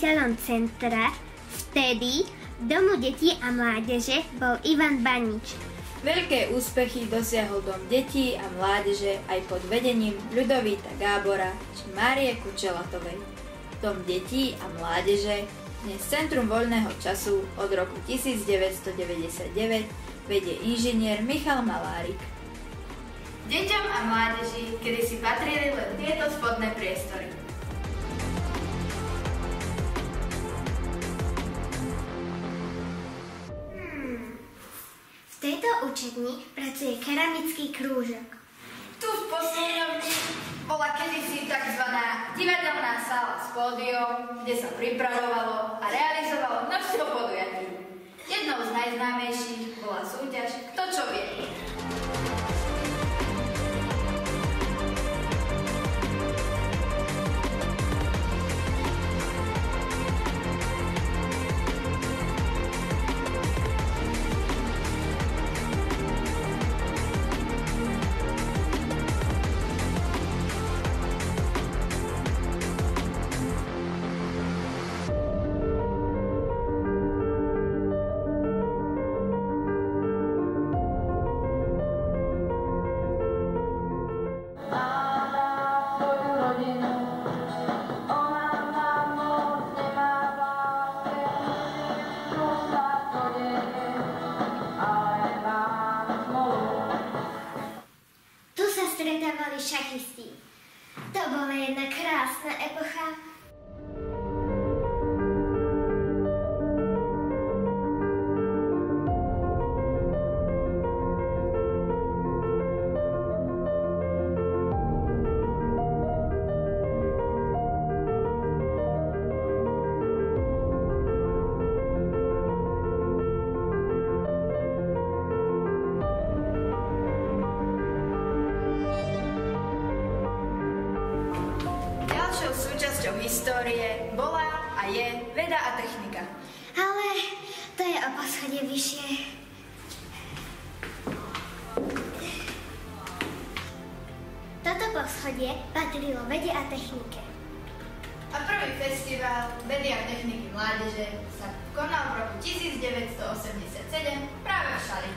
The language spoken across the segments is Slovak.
riaditeľom centra vtedy Domu detí a mládeže bol Ivan Banič. Veľké úspechy dosiahol Dom detí a mládeže aj pod vedením Ľudovíta Gábora či Márie Kučelatovej. Dom detí a mládeže, dnes Centrum voľného času od roku 1999, vedie inžinier Michal Malárik. Deťom a mládeži kedysi patrili len tieto spodné priestory. Tejto pracuje keramický krúžok. Tu v posledňovni bola kedysi tzv. divadelná sála s pódium, kde sa pripravovalo a realizovalo množstvo podujatí. Jednou z najznámejších bola súťaž Kto čo vie. Eppega súčasťou histórie bola a je veda a technika. Ale to je o poschodie vyššie. Toto poschodie patrilo vede a technike. A prvý festival vedy a techniky mládeže sa konal v roku 1987 práve v Šali.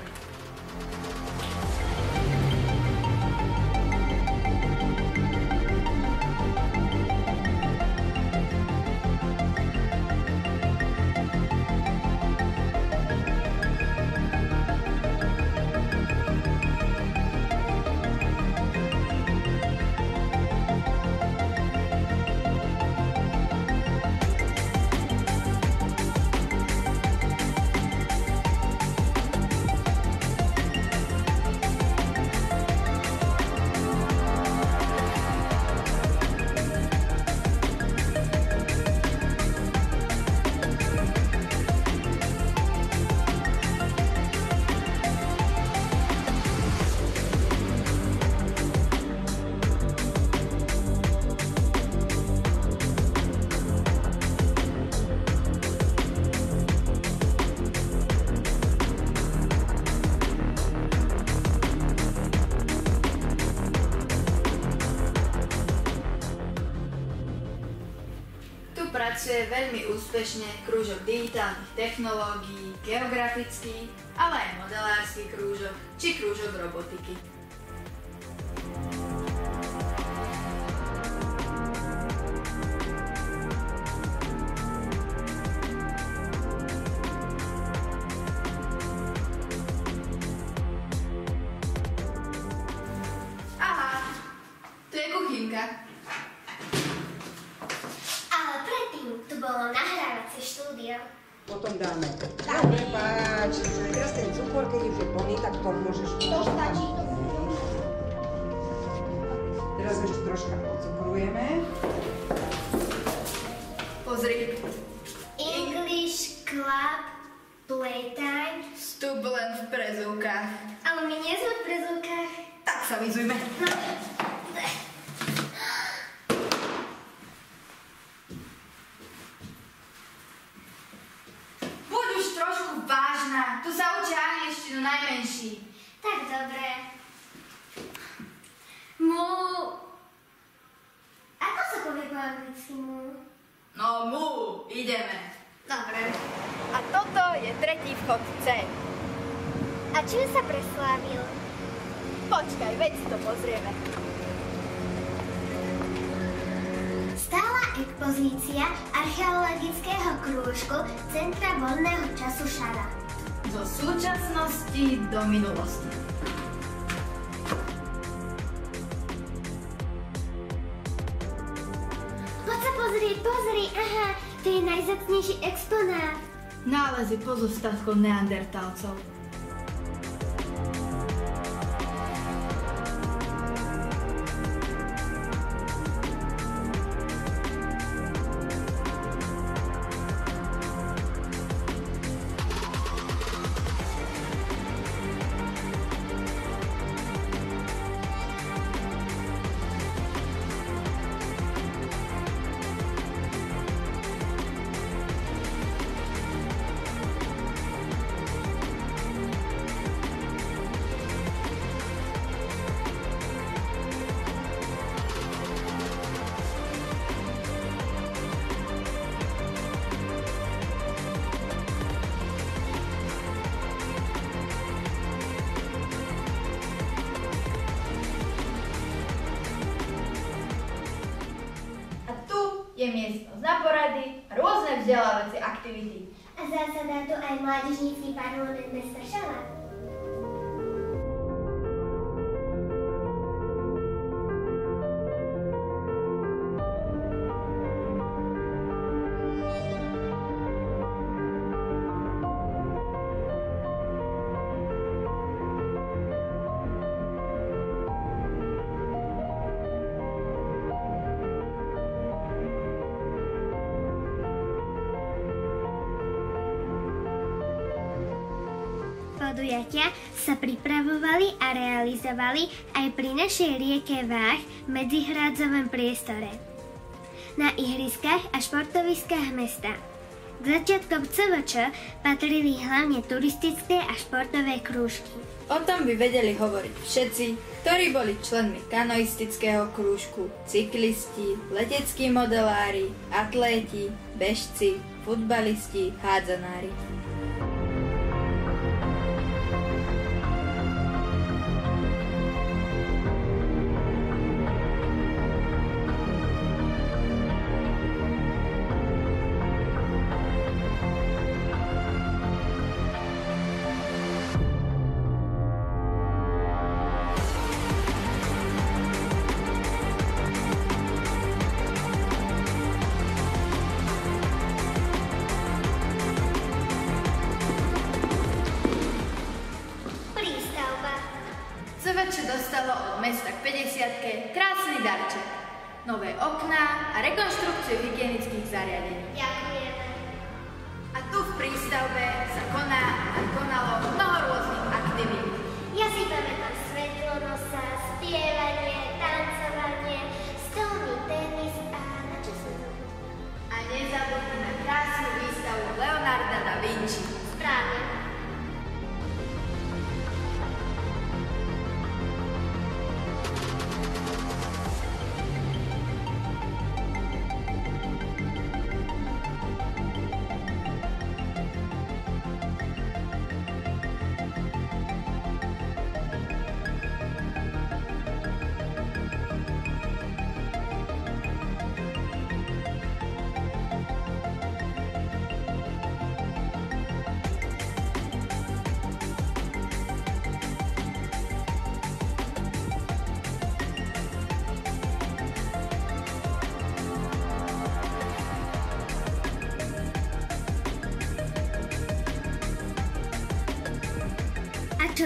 Úspešne krúžok digitálnych technológií, geografický, ale aj modelársky krúžok či krúžok robotiky. Ale predtým tu bolo nahrávacie štúdio. Potom dáme. No, prepáč. Teraz ten cukor, keď už je plný, tak to môžeš... To stačí. Teraz ešte troška pocukrujeme. Pozri, English Club Playtime. vstup len v prezúkach. Ale my nie sme v prezúkach. Tak sa vyzujme. Buď ideme. Dobre. A toto je tretí vchod C. A čím sa preslávil? Počkaj, veď si to pozrieme. Stála expozícia archeologického krúžku Centra voľného času Šara. Zo súčasnosti do minulosti. Poď sa pozrieť, pozri, aha, to je najzacnejší exponát. Nálezy pozostatkov neandertálcov. Vzdelávacie aktivity. A zásadá tu aj mládežnícky parlament mesta Šala. Podujatia sa pripravovali a realizovali aj pri našej rieke Váh v medzihradzovom priestore. Na ihriskách a športoviskách mesta. K začiatkom CVČ patrili hlavne turistické a športové krúžky. O tom by vedeli hovoriť všetci, ktorí boli členmi kanoistického krúžku, cyklisti, leteckí modelári, atléti, bežci, futbalisti, hádzanári. 50 krásny darček. Nové okná a rekonštrukciu hygienických zariadení. Ďakujeme.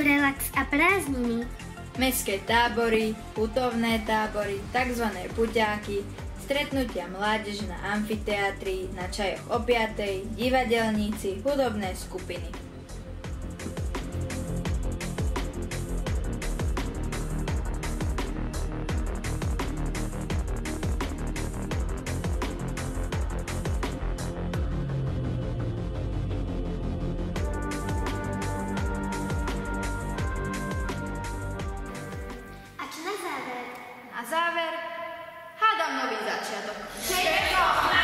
Relax a prázdniny? Mestské tábory, putovné tábory, tzv. puťáky, stretnutia mládeže na amfiteátri, na čajoch o 5, divadelníci, hudobné skupiny. Na záver, hádam nový začiatok. Všetko!